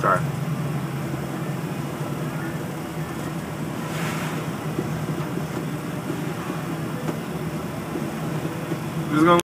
Sorry. I'm just gonna